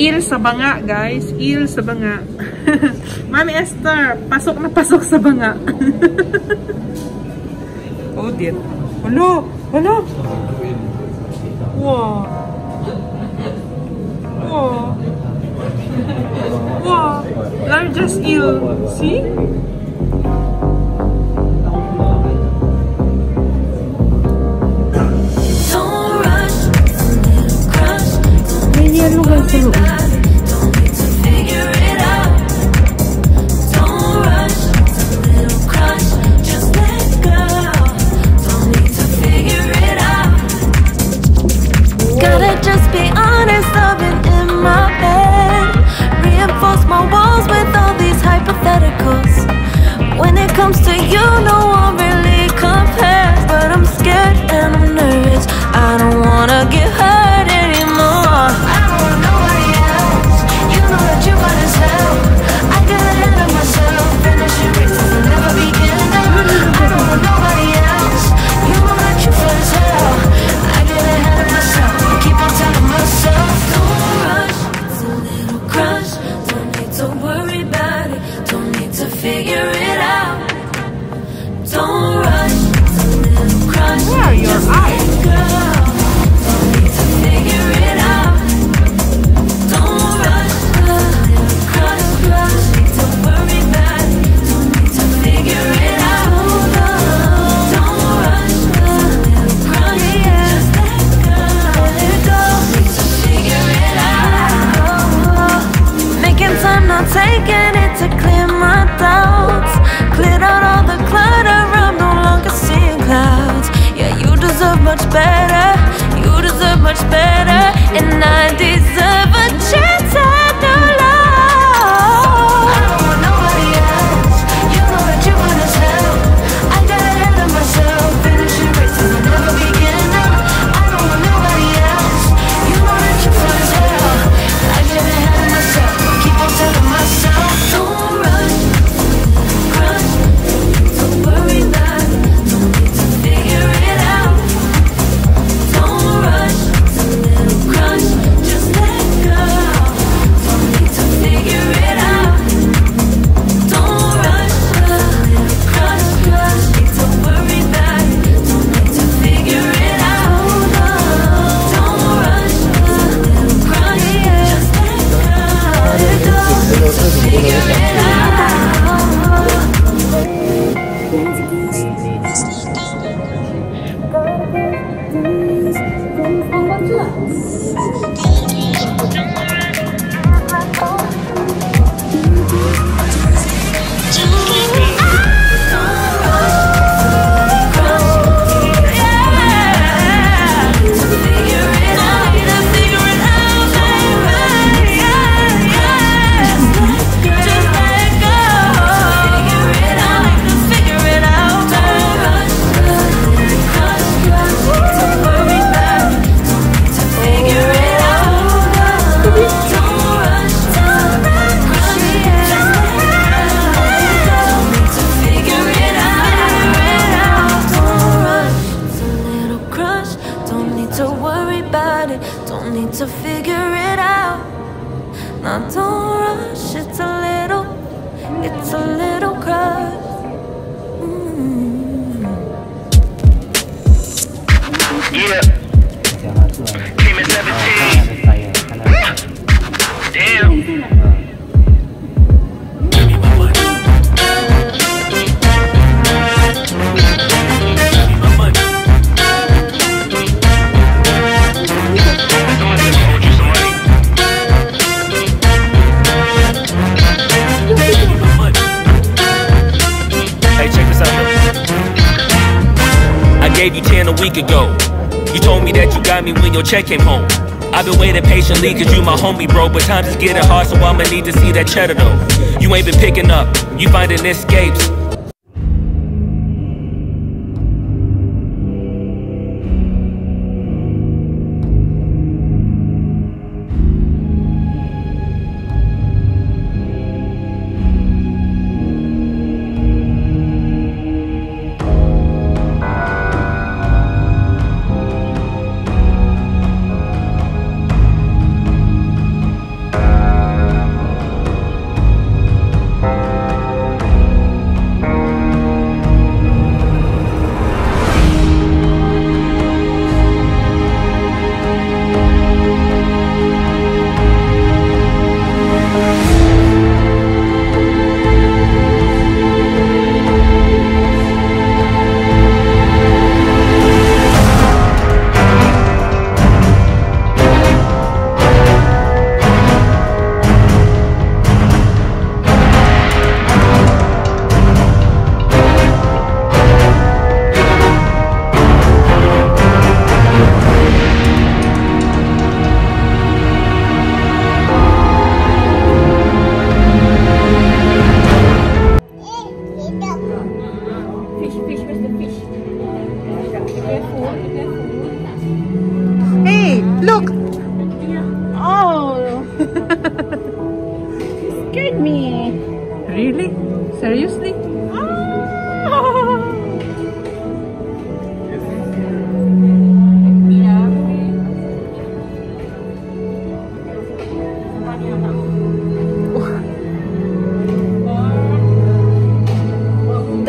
Il sa banga, guys. Il sa banga. Mami Esther, pasok na pasok sa banga. oh, dear. Hello! Hello! Wow! Wow! Wow! I'm just ill. See? Absolutely. I'm taking it to clear my doubts Cleared out all the clutter, I'm no longer seeing clouds. Yeah, you deserve much better, you deserve much better And I deserve a chance. Go through these things I want to to figure it out. Now don't rush, it's a little, it's a little crush. Mm. Yeah. Came at 17. Damn. gave you 10 a week ago. You told me that you got me when your check came home. I've been waiting patiently cause you my homie bro But times is getting hard so I'ma need to see that cheddar though You ain't been picking up, you finding escapes Hey, look! Oh! scared me. Really? Seriously? Ah!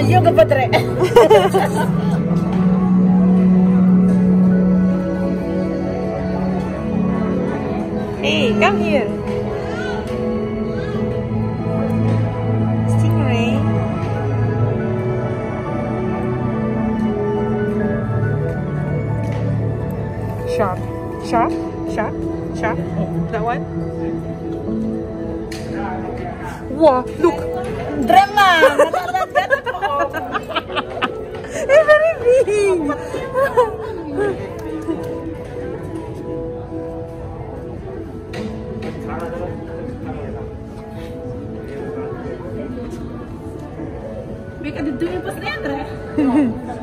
Tuyo ka come here. Stingray. Shark. Shark? Shark? Shark? That one? Wow, look. Drama! It's Fica de duinha pra você entrar.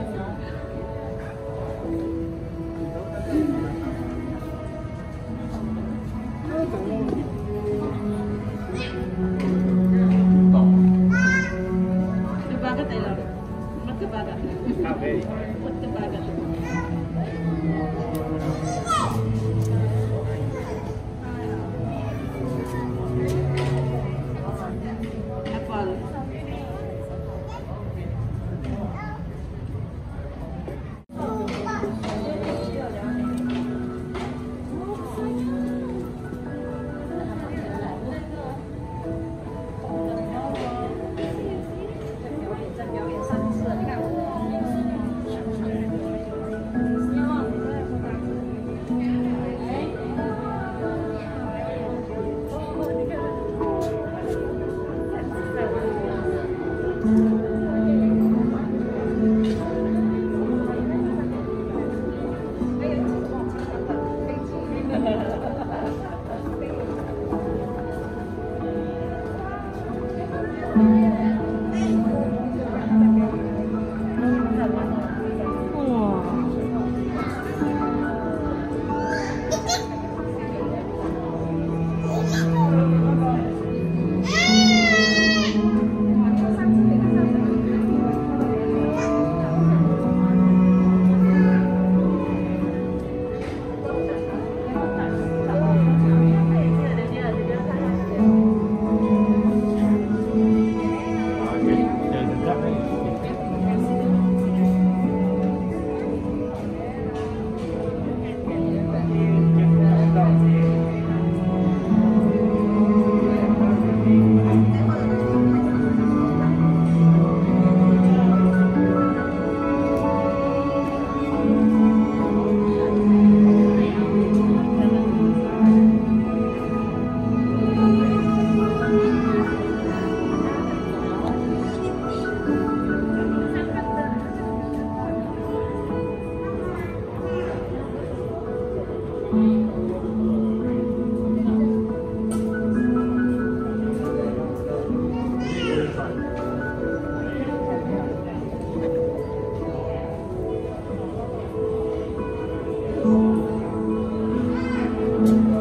Hi!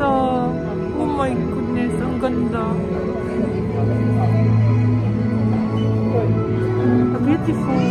Oh. Oh my goodness, ang ganda. Beautiful.